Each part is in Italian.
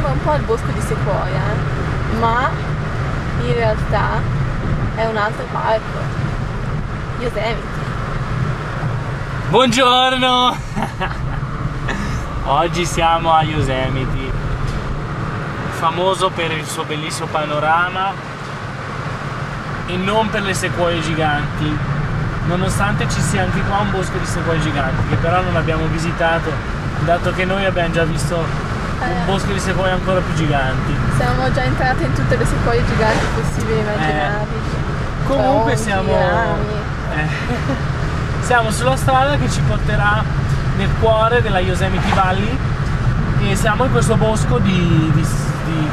sembra un po' il bosco di Sequoia, ma in realtà è un altro parco. Yosemite. Buongiorno! Oggi siamo a Yosemite, famoso per il suo bellissimo panorama e non per le sequoie giganti, nonostante ci sia anche qua un bosco di sequoie giganti, che però non abbiamo visitato, dato che noi abbiamo già visto un Eh. bosco di sequoie ancora più giganti. Siamo già entrati in tutte le sequoie giganti possibili e immaginabili. Comunque Tronchi, siamo, eh, siamo sulla strada che ci porterà nel cuore della Yosemite Valley e siamo in questo bosco di, di- di-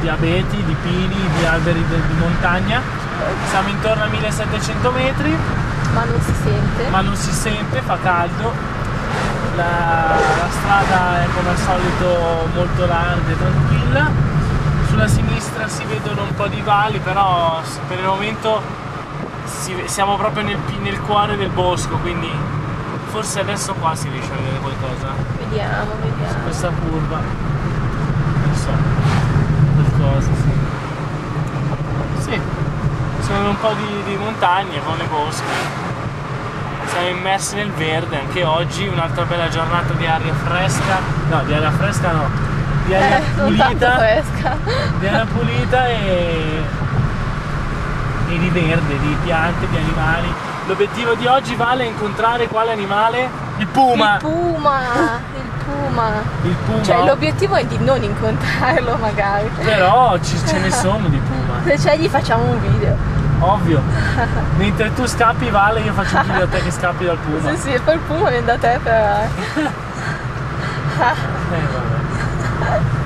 di abeti, di pini, di alberi di montagna. Siamo intorno a 1700 metri, Ma non si sente. ma non si sente, fa caldo. La, la strada è come al solito molto larga e tranquilla. Sulla sinistra si vedono un po' di valli, però per il momento si- siamo proprio nel, nel cuore del bosco, quindi forse adesso qua si riesce a vedere qualcosa. Vediamo, vediamo. Questa curva. Non so. Qualcosa, sì. Sì. Sono un po' di, di montagne con le bosche. Siamo immersi nel verde anche oggi, un'altra bella giornata di aria fresca. No, di aria fresca no. Di aria Eh, pulita. fresca. Di aria pulita e, e di verde, di piante, di animali. L'obiettivo di oggi vale incontrare quale animale? Il puma! Il puma, il puma. Il puma. Cioè l'obiettivo è di non incontrarlo magari. Però ci- ce ne sono di puma, Se c'è gli facciamo un video. Ovvio. Mentre tu scappi Vale io faccio un video a te che scappi dal Puma. Sì, sì, e poi il Puma viene da te per... eh, vabbè.